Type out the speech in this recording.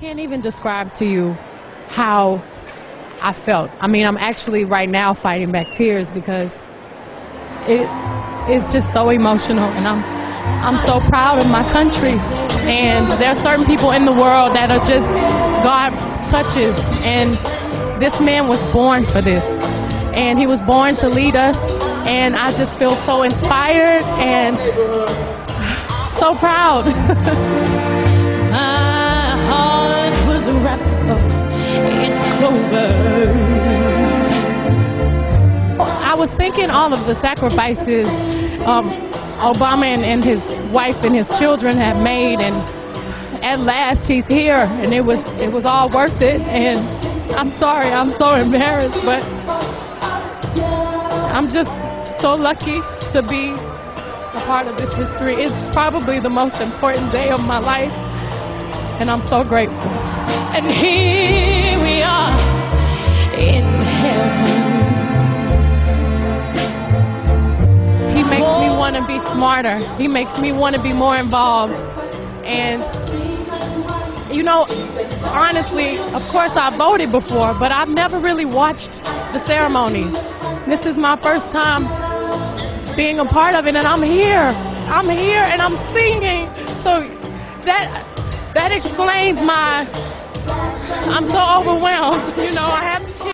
can't even describe to you how I felt. I mean, I'm actually right now fighting back tears because it is just so emotional, and I'm I'm so proud of my country. And there are certain people in the world that are just God touches, and this man was born for this, and he was born to lead us. And I just feel so inspired and so proud. in clover. I was thinking all of the sacrifices um, Obama and, and his wife and his children have made, and at last he's here, and it was it was all worth it. And I'm sorry, I'm so embarrassed, but I'm just so lucky to be a part of this history. It's probably the most important day of my life, and I'm so grateful. And here we want to be smarter. He makes me want to be more involved. And, you know, honestly, of course I voted before, but I've never really watched the ceremonies. This is my first time being a part of it, and I'm here. I'm here and I'm singing. So that that explains my I'm so overwhelmed. You know, I have